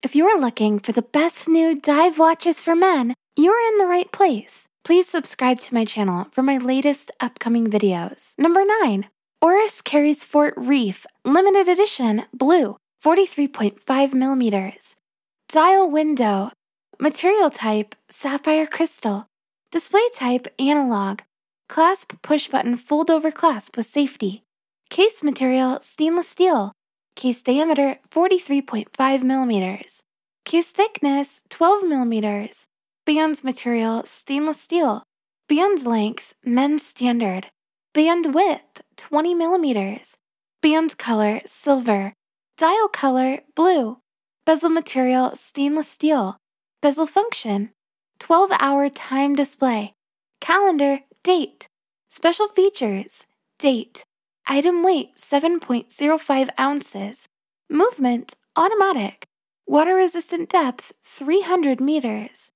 If you're looking for the best new dive watches for men, you're in the right place. Please subscribe to my channel for my latest upcoming videos. Number 9. Oris Carysfort Reef Limited Edition Blue 43.5 millimeters. Dial window. Material type sapphire crystal. Display type analog. Clasp push button fold over clasp with safety. Case material stainless steel. Case diameter 43.5 millimeters. Case thickness 12 millimeters. Band material stainless steel. Band length men's standard. Band width 20 millimeters. Band color silver. Dial color blue. Bezel material stainless steel. Bezel function 12 hour time display. Calendar date. Special features date. Item weight 7.05 ounces. Movement automatic. Water resistant depth 300 meters.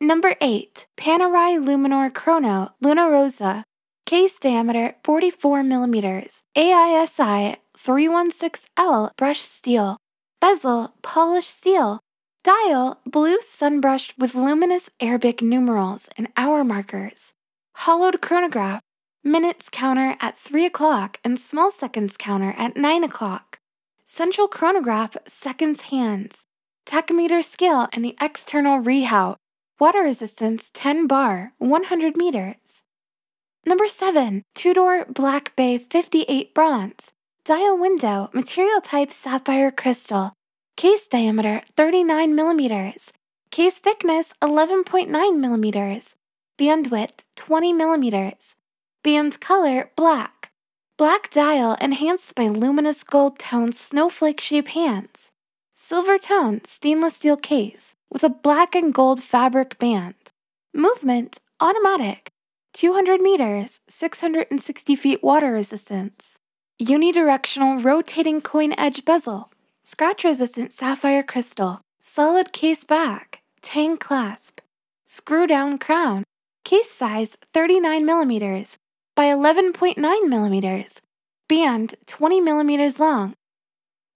Number 8. Panerai Luminor Chrono Luna Rossa. Case diameter 44 millimeters. AISI 316L brushed steel. Bezel polished steel. Dial blue sunbrushed with luminous Arabic numerals and hour markers. Hollowed chronograph minutes counter at 3 o'clock and small seconds counter at 9 o'clock. Central chronograph seconds hands. Tachymeter scale and the external rehaut. Water resistance 10 bar, 100 meters. Number 7. Tudor Black Bay 58 bronze. Dial window, material type sapphire crystal. Case diameter 39 millimeters. Case thickness 11.9 millimeters. Band width 20 millimeters. Band color black. Black dial enhanced by luminous gold tone snowflake shape hands. Silver tone stainless steel case with a black and gold fabric band. Movement automatic. 200 meters, 660 feet water resistance. Unidirectional rotating coin edge bezel. Scratch resistant sapphire crystal. Solid case back. Tang clasp. Screw down crown. Case size 39 millimeters by 11.9 millimeters, band 20 millimeters long.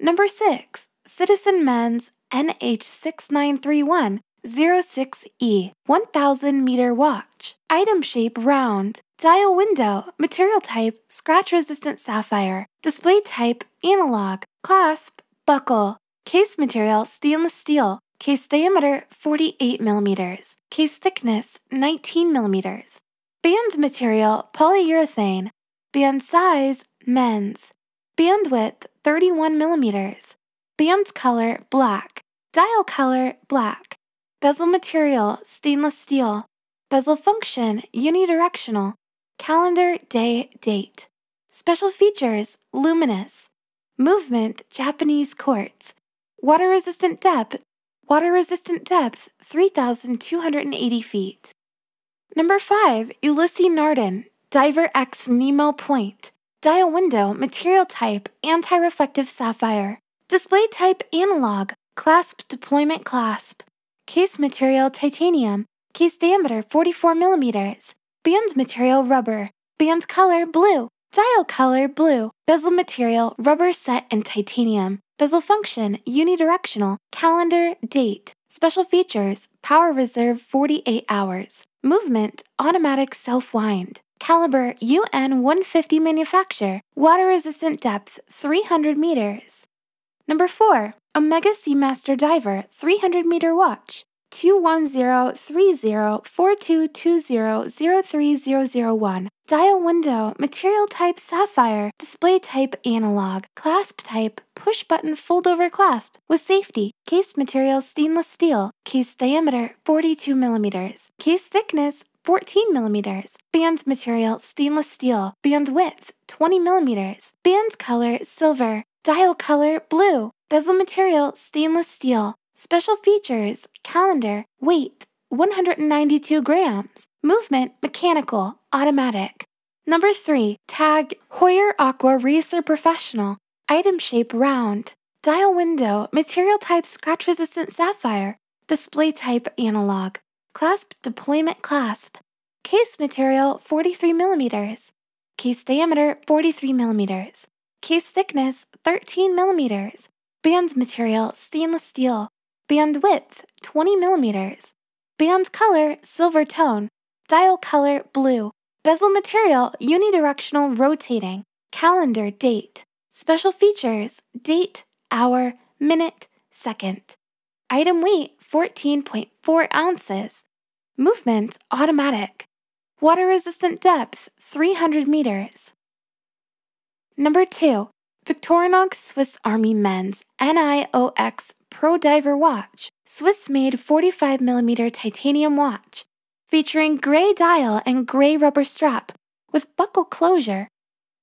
Number 6. Citizen Men's NH6931 06E 1000 meter watch. Item shape round. Dial window. Material type scratch resistant sapphire. Display type analog. Clasp buckle. Case material stainless steel. Case diameter 48 millimeters. Case thickness 19 millimeters. Band material polyurethane. Band size men's. Band width 31 millimeters. Band color black. Dial color black. Bezel material stainless steel. Bezel function unidirectional. Calendar day date. Special features luminous. Movement Japanese quartz. Water resistant depth. Water resistant depth 3,280 feet. Number 5. Ulysse Nardin, Diver X Nemo Point. Dial window, material type, anti-reflective sapphire. Display type analog, clasp deployment clasp. Case material titanium, case diameter 44 millimeters. Band material rubber, band color blue, dial color blue. Bezel material rubber set in titanium. Bezel function unidirectional, calendar, date. Special features power reserve 48 hours. Movement, automatic self wind. Caliber UN 150 manufacture. Water resistant depth 300 meters. Number 4. Omega Seamaster Diver 300 meter watch. 210-30-4220-03001. Dial window, material type sapphire, display type analog, clasp type, push button fold over clasp with safety, case material stainless steel, case diameter 42 millimeters, case thickness 14 millimeters, band material stainless steel, band width 20 millimeters, band color silver, dial color blue, bezel material stainless steel, Special features calendar, weight 192 grams, movement mechanical, automatic. Number 3. Tag Heuer Aqua Racer Professional, item shape round, dial window, material type scratch resistant sapphire, display type analog, clasp deployment clasp, case material 43 millimeters, case diameter 43 millimeters, case thickness 13 millimeters, band material stainless steel, Band width 20 millimeters. Band color silver tone. Dial color blue. Bezel material unidirectional rotating. Calendar date. Special features date, hour, minute, second. Item weight 14.4 ounces. Movement automatic. Water resistant depth 300 meters. Number 2. Victorinox Swiss Army Men's I.N.O.X. Pro Diver Watch, Swiss made 45mm titanium watch, featuring gray dial and gray rubber strap with buckle closure.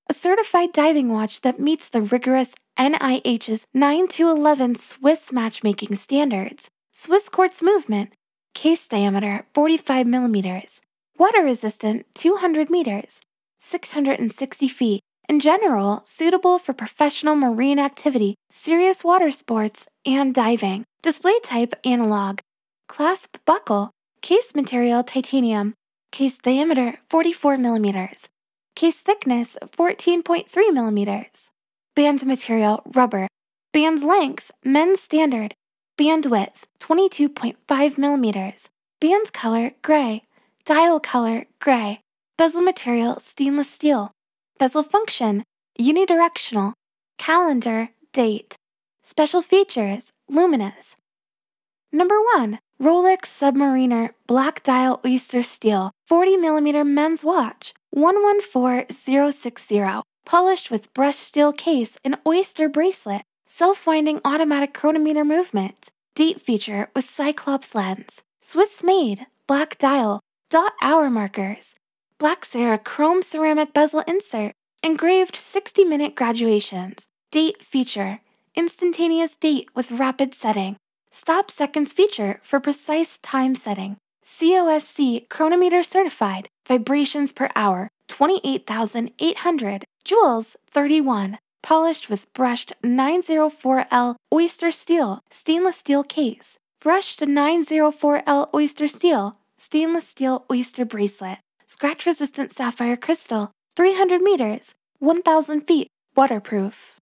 A certified diving watch that meets the rigorous NIHS 9 to 11 Swiss matchmaking standards. Swiss quartz movement, case diameter 45 millimeters, water resistant 200 meters, 660 feet. In general, suitable for professional marine activity, serious water sports, and diving. Display type analog. Clasp buckle. Case material titanium. Case diameter 44 millimeters. Case thickness 14.3 millimeters. Band material rubber. Band length men's standard Band width 22.5 millimeters. Band color gray. Dial color gray. Bezel material stainless steel. Bezel function unidirectional. Calendar date. Special features luminous. Number 1. Rolex Submariner Black Dial Oyster Steel 40 millimeter men's watch 114060. Polished with brushed steel case and oyster bracelet self-winding automatic chronometer movement, date feature with Cyclops lens, Swiss made, black dial, dot hour markers, Black Cerachrom ceramic bezel insert, engraved 60 minute graduations, date feature, instantaneous date with rapid setting, stop seconds feature for precise time setting, COSC chronometer certified, vibrations per hour, 28,800, jewels 31 polished with brushed 904L oyster steel stainless steel case, brushed 904L oyster steel stainless steel oyster bracelet, scratch resistant sapphire crystal, 300 meters, 1000 feet, waterproof.